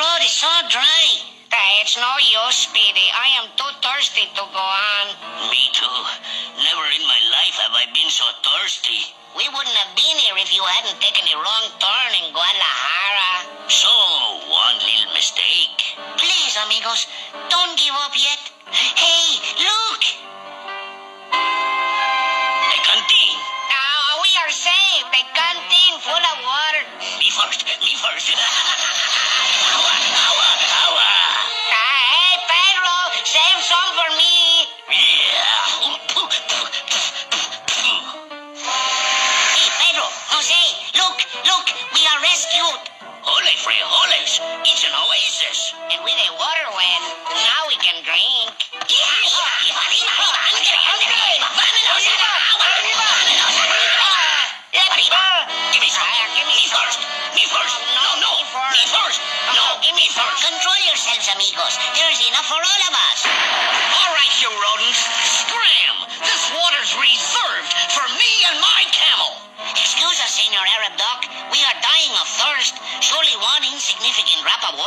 road is so dry. It's no use, Speedy. I am too thirsty to go on. Me too. Never in my life have I been so thirsty. We wouldn't have been here if you hadn't taken a wrong turn in Guadalajara. So, one little mistake. Please, amigos, don't give up yet. Hey, look! The canteen. Now, we are safe. The canteen full of water. Me first. Me first.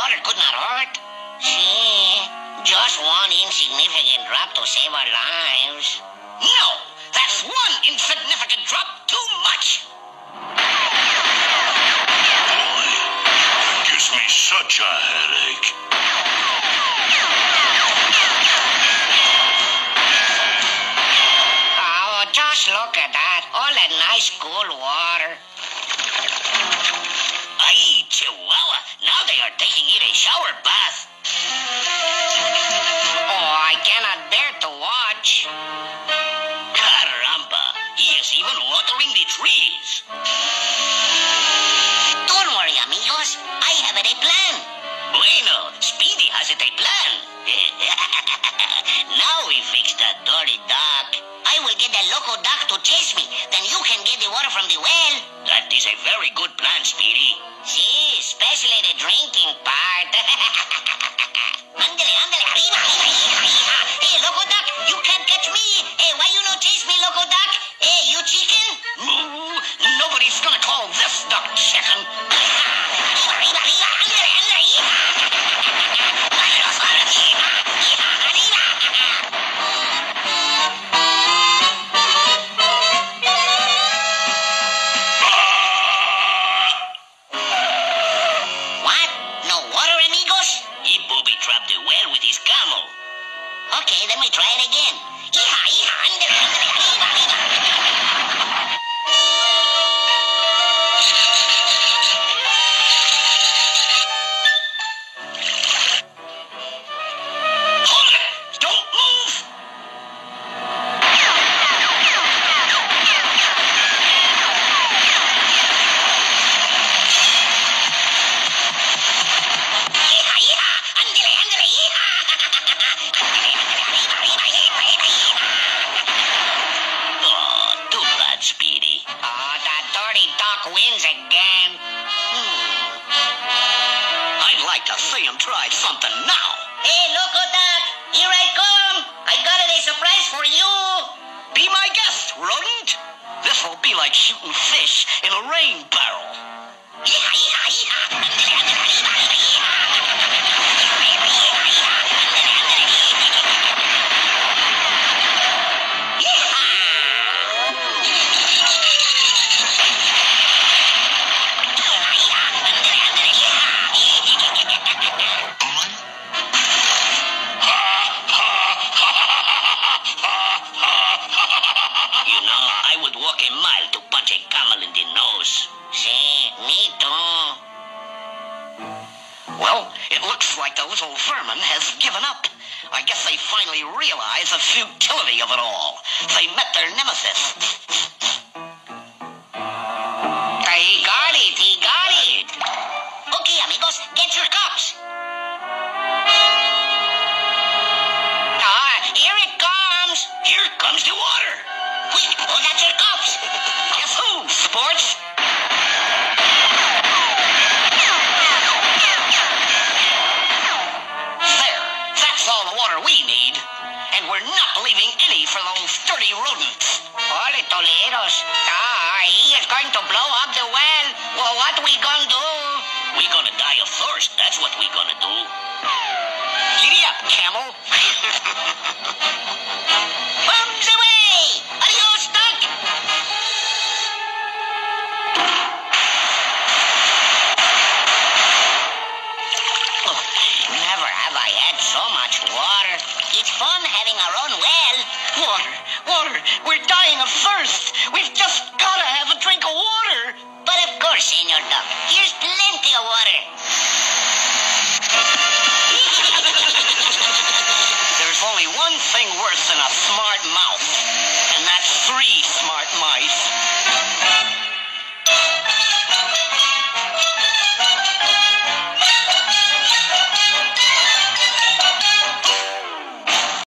of water could not hurt. See, just one insignificant drop to save our lives. No, that's one insignificant drop too much. Boy, Gives me such a headache. Chase me. Then you can get the water from the well. That is a very good plan, Speedy. Will be like shooting fish in a rain barrel. Hija, hija, hija. Like the little vermin has given up. I guess they finally realize the futility of it all. They met their nemesis. Leaving any for those dirty rodents. Holy Toledos. Ah, he is going to blow up the well. Well, what we gonna do? We gonna die of thirst. That's what we gonna do. Giddy up, camel. Of thirst. We've